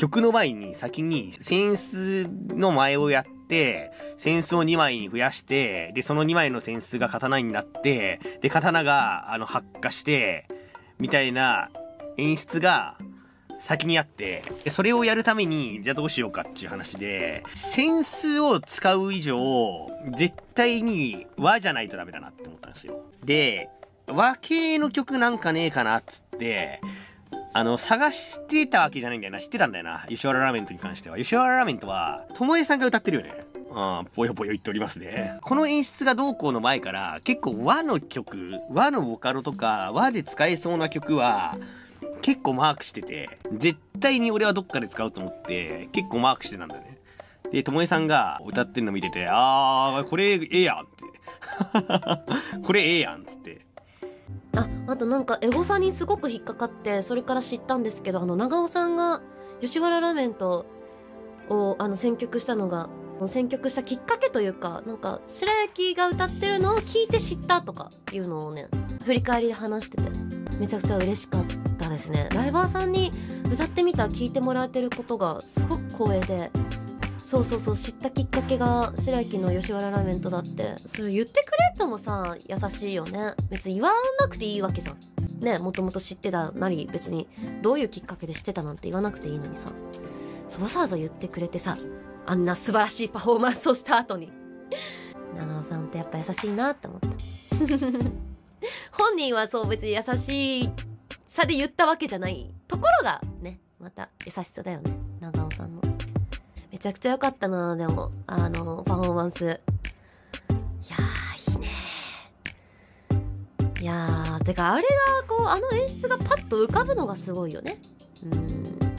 曲の前に先にセンスの前をやって、センスを2枚に増やして、で、その2枚のセンスが刀になって、で、刀が、あの、発火して、みたいな演出が先にあって、それをやるために、じゃあどうしようかっていう話で、センスを使う以上、絶対に和じゃないとダメだなって思ったんですよ。で、和系の曲なんかねえかなっつって、あの、探してたわけじゃないんだよな。知ってたんだよな。吉原ラーメントに関しては。吉原ラーメントは、ともえさんが歌ってるよね。うん、ぽよぽよ言っておりますね。この演出がどうこうの前から、結構和の曲、和のボカロとか、和で使えそうな曲は、結構マークしてて、絶対に俺はどっかで使うと思って、結構マークしてたんだよね。で、ともえさんが歌ってんの見てて、あー、これええやんって。これええやんっつって。あとなんかエゴサにすごく引っかかってそれから知ったんですけどあの長尾さんが吉原ラーメンとをあの選曲したのが選曲したきっかけというかなんか白焼が歌ってるのを聞いて知ったとかいうのをね振り返りで話しててめちゃくちゃ嬉しかったですね。ライバーさんに歌ってみた聞いてもらえてることがすごく光栄でそうそうそう知ったきっかけが白雪の吉原ラーメンとだって。それ言ってくれるのもさ優しいよね。別に言わなくていいわけじゃん。ねもともと知ってたなり別にどういうきっかけで知ってたなんて言わなくていいのにさ。わざわざ言ってくれてさあんな素晴らしいパフォーマンスをした後に。長尾さんってやっぱ優しいなって思った。本人はそう別に優しいさで言ったわけじゃない。ところがねまた優しさだよね。長尾さんの。めちゃくちゃ良かったなでも。あのパフォーマンス。いやーいいね。いやーてかあれがこうあの演出がパッと浮かぶのがすごいよね。うん。